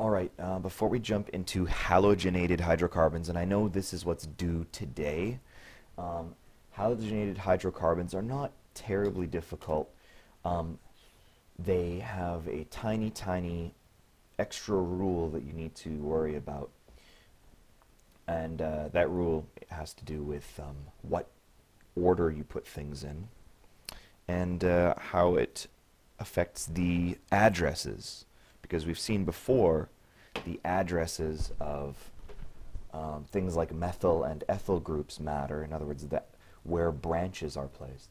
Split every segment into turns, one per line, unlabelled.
All right, uh, before we jump into halogenated hydrocarbons, and I know this is what's due today, um, halogenated hydrocarbons are not terribly difficult. Um, they have a tiny, tiny extra rule that you need to worry about. And uh, that rule has to do with um, what order you put things in and uh, how it affects the addresses. Because we've seen before the addresses of um, things like methyl and ethyl groups matter. In other words, that where branches are placed.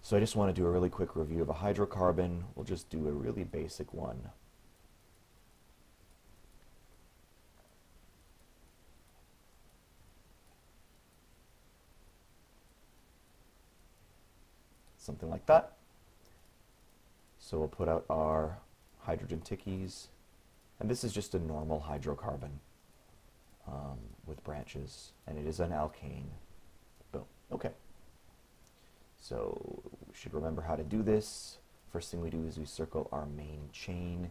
So I just want to do a really quick review of a hydrocarbon. We'll just do a really basic one. Something like that. So we'll put out our hydrogen tickies. And this is just a normal hydrocarbon um, with branches. And it is an alkane. Boom. Okay. So we should remember how to do this. First thing we do is we circle our main chain.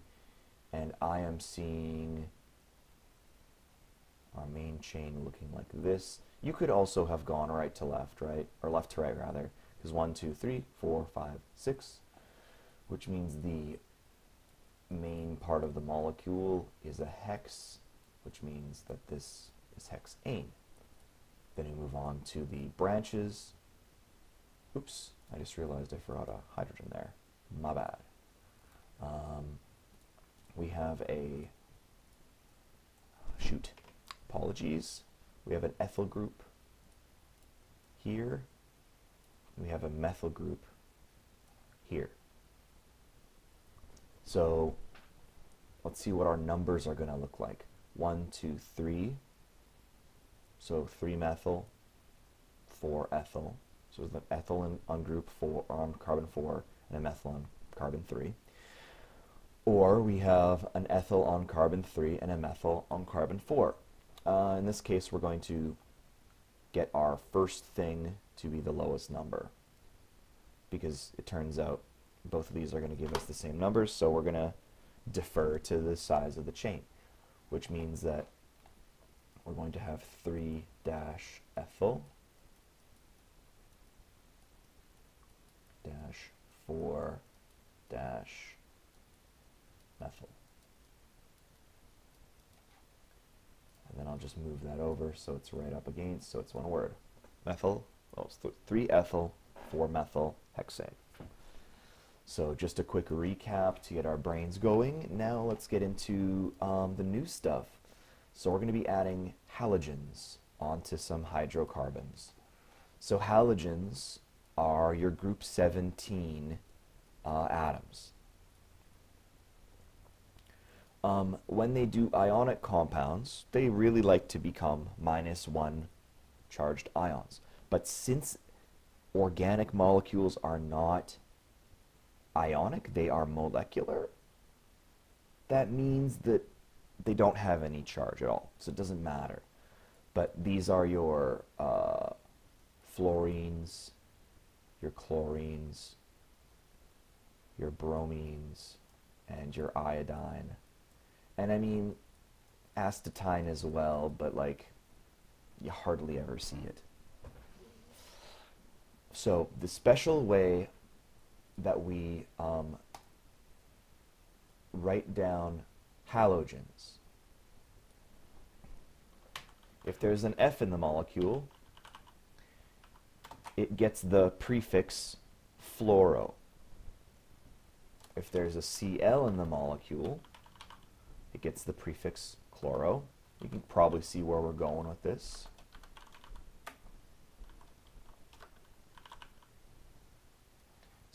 And I am seeing our main chain looking like this. You could also have gone right to left, right? Or left to right, rather. Because one, two, three, four, five, six, which means the main part of the molecule is a hex, which means that this is hexane. Then we move on to the branches. Oops, I just realized I forgot a hydrogen there. My bad. Um, we have a, shoot, apologies. We have an ethyl group here. We have a methyl group here. So let's see what our numbers are going to look like. One, two, three. So 3 methyl, 4 ethyl. So the ethyl in, on group 4 on carbon 4 and a methyl on carbon 3. Or we have an ethyl on carbon 3 and a methyl on carbon 4. Uh, in this case, we're going to get our first thing to be the lowest number because it turns out both of these are going to give us the same numbers, so we're going to defer to the size of the chain, which means that we're going to have 3 dash ethyl dash 4 dash methyl. And then I'll just move that over so it's right up against, so it's one word. Methyl, well, it's th 3 ethyl, 4 methyl, hexane. So just a quick recap to get our brains going. Now let's get into um, the new stuff. So we're going to be adding halogens onto some hydrocarbons. So halogens are your group 17 uh, atoms. Um, when they do ionic compounds, they really like to become minus one charged ions. But since organic molecules are not ionic, they are molecular, that means that they don't have any charge at all. So it doesn't matter. But these are your uh, fluorines, your chlorines, your bromines, and your iodine. And I mean, astatine as well, but like, you hardly ever see it. So the special way that we um, write down halogens. If there's an F in the molecule, it gets the prefix fluoro. If there's a Cl in the molecule, it gets the prefix chloro. You can probably see where we're going with this.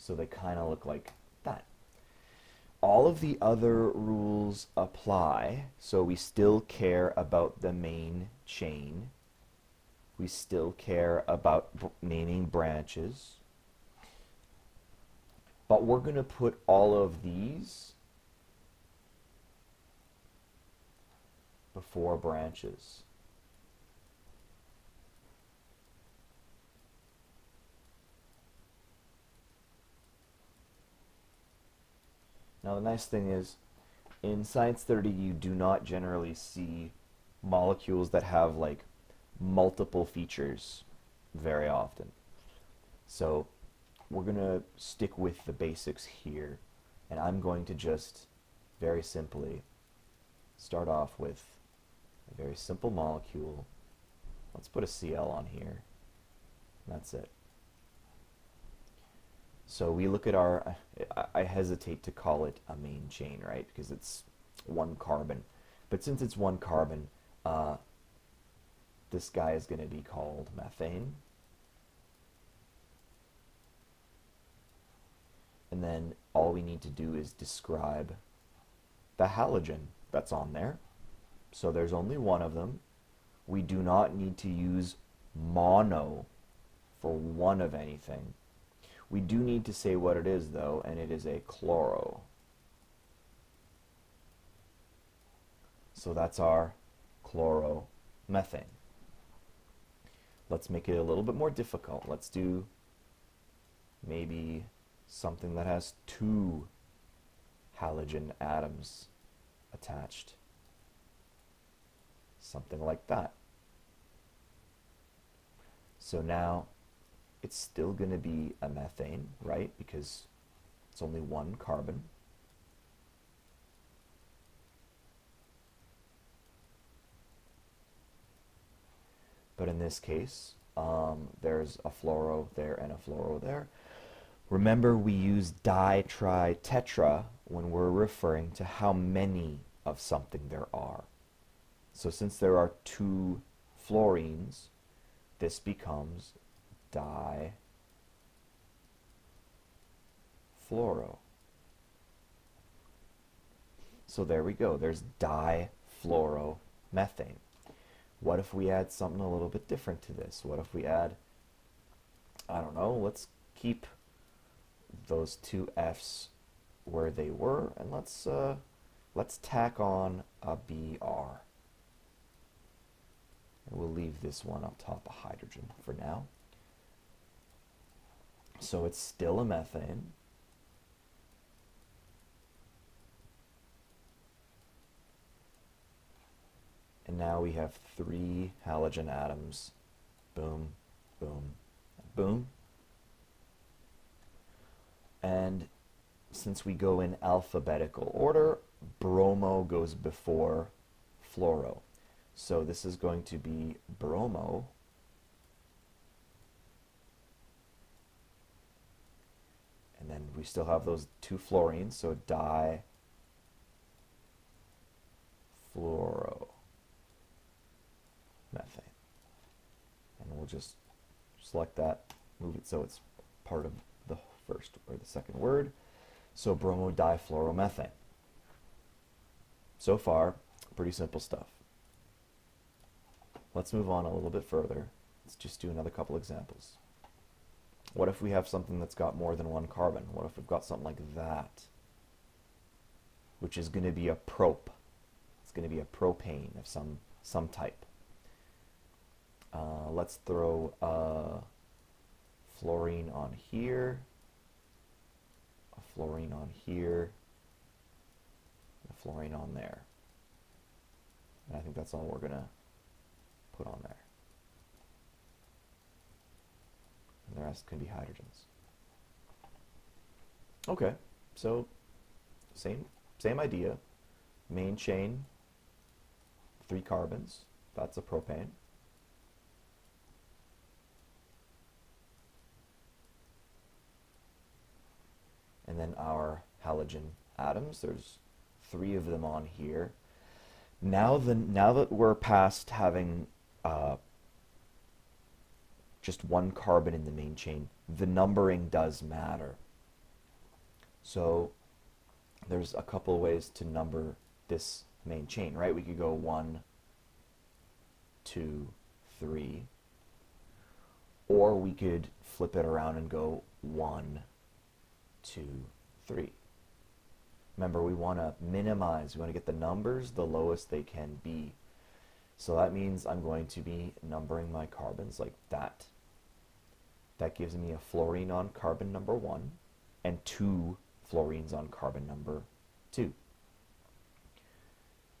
So they kind of look like that. All of the other rules apply, so we still care about the main chain. We still care about naming branches. But we're going to put all of these before branches. Now the nice thing is in Science 30, you do not generally see molecules that have like multiple features very often. So we're going to stick with the basics here, and I'm going to just very simply start off with a very simple molecule. Let's put a Cl on here. That's it. So we look at our, I, hesitate to call it a main chain, right? Because it's one carbon. But since it's one carbon, uh, this guy is going to be called methane. And then all we need to do is describe the halogen that's on there. So there's only one of them. We do not need to use mono for one of anything. We do need to say what it is, though, and it is a chloro. So that's our chloromethane. Let's make it a little bit more difficult. Let's do maybe something that has two halogen atoms attached. Something like that. So now it's still going to be a methane, right? Because it's only one carbon. But in this case, um, there's a fluoro there and a fluoro there. Remember, we use di, tri, tetra when we're referring to how many of something there are. So since there are two fluorines, this becomes difluoro. So there we go. There's difluoromethane. What if we add something a little bit different to this? What if we add, I don't know, let's keep those two F's where they were, and let's uh, let's tack on a BR. And we'll leave this one up top of hydrogen for now. So it's still a methane. And now we have three halogen atoms. Boom, boom, boom. And since we go in alphabetical order, bromo goes before fluoro. So this is going to be bromo And then we still have those two fluorines, so di fluoro methane. And we'll just select that, move it so it's part of the first or the second word. So bromodifluoromethane. So far, pretty simple stuff. Let's move on a little bit further. Let's just do another couple examples. What if we have something that's got more than one carbon? What if we've got something like that? Which is going to be a prop. It's going to be a propane of some, some type. Uh, let's throw a fluorine on here, a fluorine on here, a fluorine on there. And I think that's all we're going to put on there. The rest can be hydrogens. Okay, so same same idea. Main chain, three carbons. That's a propane. And then our halogen atoms. There's three of them on here. Now the now that we're past having uh, just one carbon in the main chain, the numbering does matter. So there's a couple ways to number this main chain, right? We could go one, two, three, or we could flip it around and go one, two, three. Remember, we want to minimize, we want to get the numbers the lowest they can be. So that means I'm going to be numbering my carbons like that. That gives me a fluorine on carbon number one and two fluorines on carbon number two.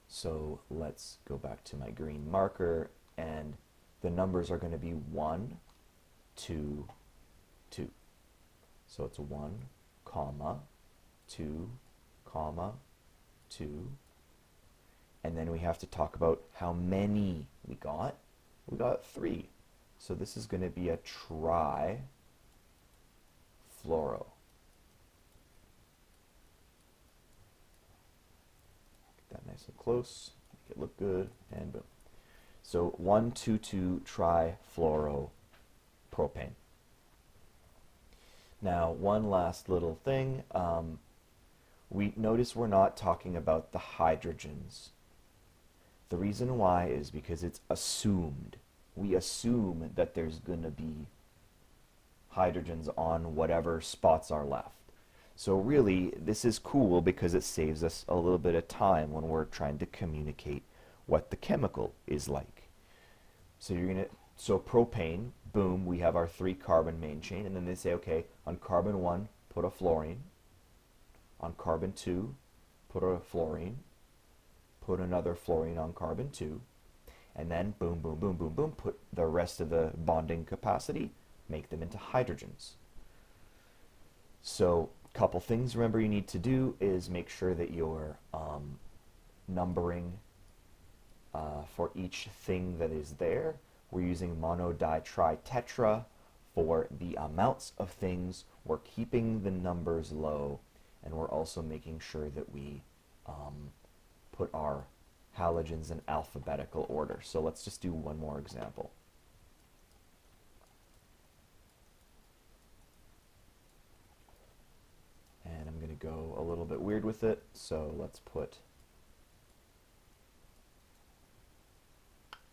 So let's go back to my green marker and the numbers are going to be 1, 2, 2. So it's 1, comma, 2, comma, 2. And then we have to talk about how many we got. We got 3. So this is going to be a tri fluoro. Get that nice and close, make it look good, and boom. So 122 trifluoropropane. Now, one last little thing. Um, we notice we're not talking about the hydrogens. The reason why is because it's assumed. We assume that there's going to be hydrogens on whatever spots are left. So really, this is cool because it saves us a little bit of time when we're trying to communicate what the chemical is like. So you're going to, so propane, boom, we have our three carbon main chain, and then they say, okay, on carbon one, put a fluorine. On carbon two, put a fluorine. Put another fluorine on carbon two. And then boom, boom, boom, boom, boom, put the rest of the bonding capacity, make them into hydrogens. So a couple things remember you need to do is make sure that you're um, numbering uh, for each thing that is there. We're using mono di tri tetra for the amounts of things. We're keeping the numbers low, and we're also making sure that we um, put our halogens in alphabetical order. So let's just do one more example. And I'm going to go a little bit weird with it, so let's put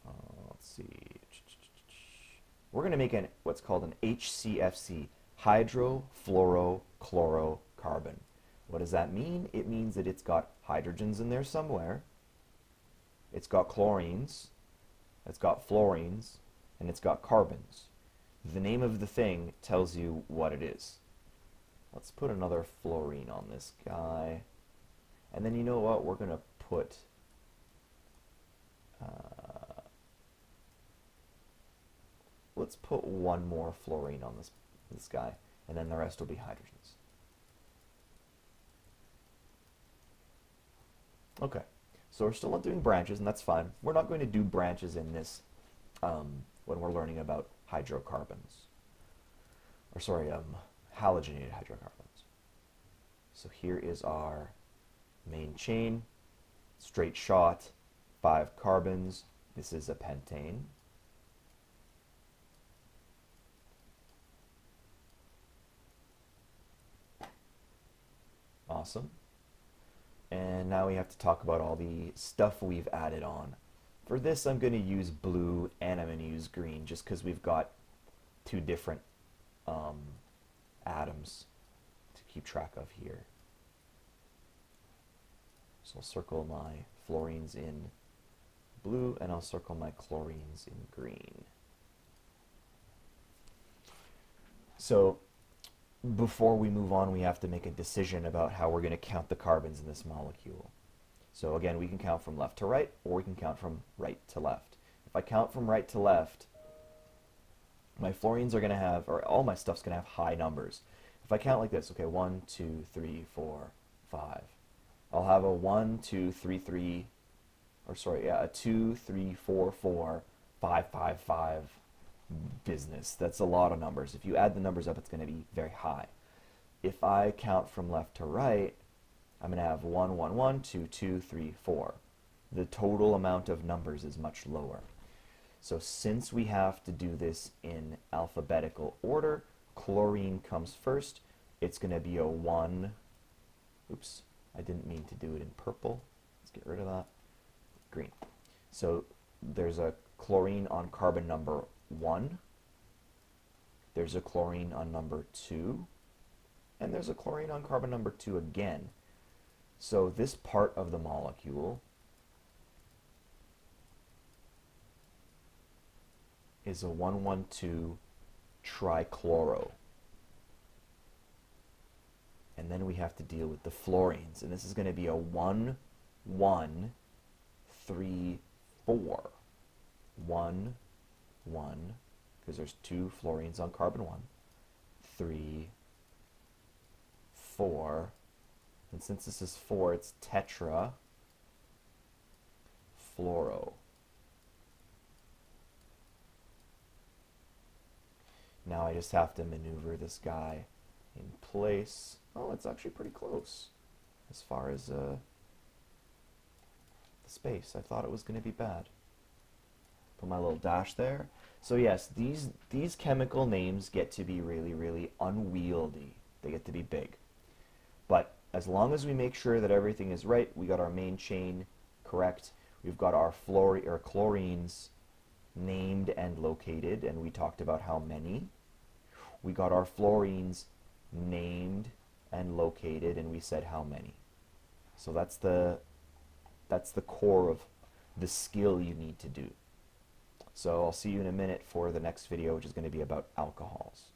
uh, let's see. We're going to make an what's called an HCFC, hydrofluorochlorocarbon. What does that mean? It means that it's got hydrogens in there somewhere. It's got chlorines, it's got fluorines, and it's got carbons. The name of the thing tells you what it is. Let's put another fluorine on this guy. And then you know what? We're going to put uh, let's put one more fluorine on this, this guy, and then the rest will be hydrogens. Okay, so we're still not doing branches, and that's fine. We're not going to do branches in this um, when we're learning about hydrocarbons. Or sorry, um, halogenated hydrocarbons. So here is our main chain, straight shot, five carbons. This is a pentane. Awesome. And now we have to talk about all the stuff we've added on. For this, I'm going to use blue and I'm going to use green just because we've got two different um, atoms to keep track of here. So I'll circle my fluorines in blue and I'll circle my chlorines in green. So before we move on, we have to make a decision about how we're going to count the carbons in this molecule. So again, we can count from left to right, or we can count from right to left. If I count from right to left, my fluorines are going to have, or all my stuff's going to have high numbers. If I count like this, okay, one, two, three, four, five. I'll have a one, two, three, three, or sorry, yeah, a two, three, four, four, five, five, five, business. That's a lot of numbers. If you add the numbers up, it's going to be very high. If I count from left to right, I'm going to have 1, 1, 1, 2, 2, 3, 4. The total amount of numbers is much lower. So since we have to do this in alphabetical order, chlorine comes first. It's going to be a 1. Oops, I didn't mean to do it in purple. Let's get rid of that. Green. So there's a chlorine on carbon number 1. There's a chlorine on number 2. And there's a chlorine on carbon number 2 again. So this part of the molecule is a 112 trichloro. And then we have to deal with the fluorines. And this is going to be a 1, 1, three, four. One, one, because there's two fluorines on carbon one, three, four, and since this is four, it's tetra fluoro. Now I just have to maneuver this guy in place. Oh, it's actually pretty close as far as uh, the space. I thought it was going to be bad. Put my little dash there. So yes, these these chemical names get to be really, really unwieldy. They get to be big. But as long as we make sure that everything is right, we got our main chain correct, we've got our fluor or chlorines named and located, and we talked about how many. We got our fluorines named and located, and we said how many. So that's the that's the core of the skill you need to do. So I'll see you in a minute for the next video, which is going to be about alcohols.